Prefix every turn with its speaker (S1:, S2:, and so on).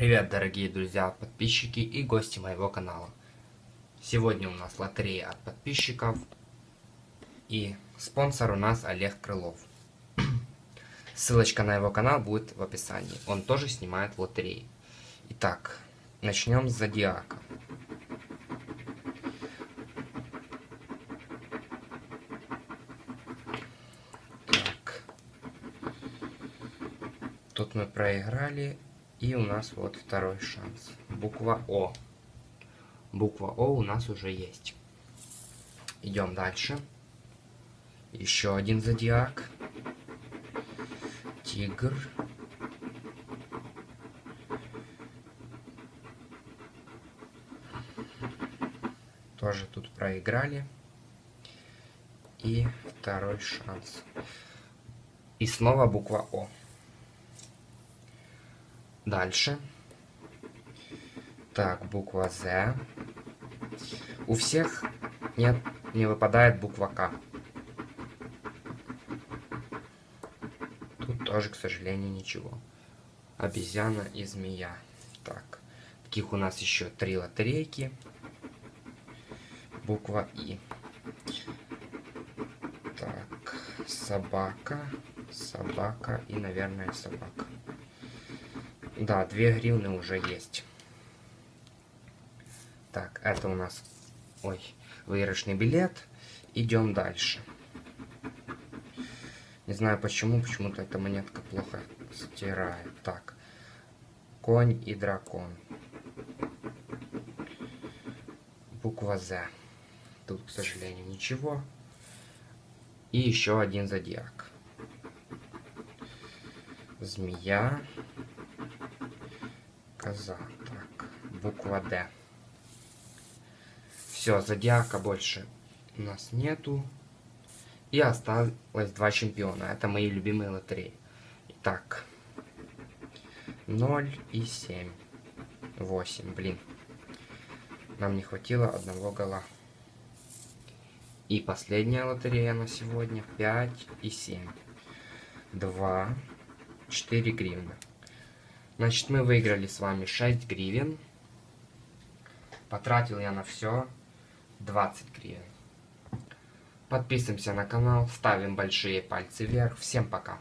S1: Привет, дорогие друзья, подписчики и гости моего канала. Сегодня у нас лотерея от подписчиков. И спонсор у нас Олег Крылов. Ссылочка на его канал будет в описании. Он тоже снимает лотереи. Итак, начнем с Зодиака. Так. Тут мы проиграли и у нас вот второй шанс. Буква О. Буква О у нас уже есть. Идем дальше. Еще один зодиак. Тигр. Тоже тут проиграли. И второй шанс. И снова буква О. Дальше. Так, буква З. У всех нет, не выпадает буква К. Тут тоже, к сожалению, ничего. Обезьяна и змея. Так, таких у нас еще три лотерейки. Буква И. Так, собака, собака и, наверное, собака. Да, 2 гривны уже есть. Так, это у нас, ой, выигрышный билет. Идем дальше. Не знаю почему, почему-то эта монетка плохо стирает. Так, конь и дракон. Буква З. Тут, к сожалению, ничего. И еще один зодиак. Змея коза. Так, буква Д. Все, зодиака больше у нас нету. И осталось два чемпиона. Это мои любимые лотереи. Итак, 0 и 7. 8, блин. Нам не хватило одного гола. И последняя лотерея на сегодня 5 и 7. 2, 4 гривны. Значит, мы выиграли с вами 6 гривен. Потратил я на все 20 гривен. Подписываемся на канал, ставим большие пальцы вверх. Всем пока.